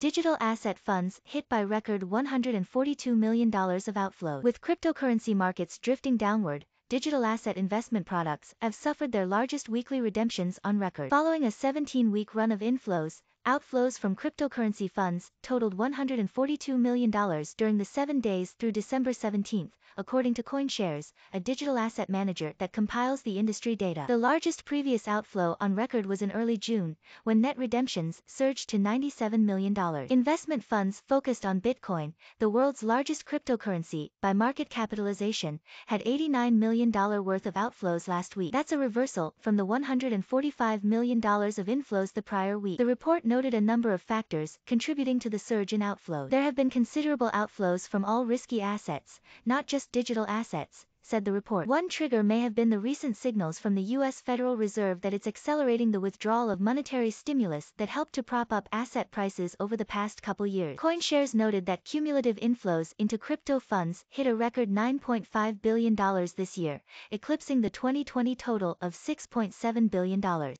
Digital asset funds hit by record $142 million of outflow. With cryptocurrency markets drifting downward, digital asset investment products have suffered their largest weekly redemptions on record. Following a 17-week run of inflows, outflows from cryptocurrency funds totaled $142 million during the seven days through December 17, according to CoinShares, a digital asset manager that compiles the industry data. The largest previous outflow on record was in early June, when net redemptions surged to $97 million. Investment funds focused on Bitcoin, the world's largest cryptocurrency, by market capitalization, had $89 million worth of outflows last week. That's a reversal from the $145 million of inflows the prior week. The report noted a number of factors contributing to the surge in outflow. There have been considerable outflows from all risky assets, not just digital assets, said the report. One trigger may have been the recent signals from the U.S. Federal Reserve that it's accelerating the withdrawal of monetary stimulus that helped to prop up asset prices over the past couple years. CoinShares noted that cumulative inflows into crypto funds hit a record $9.5 billion this year, eclipsing the 2020 total of $6.7 billion.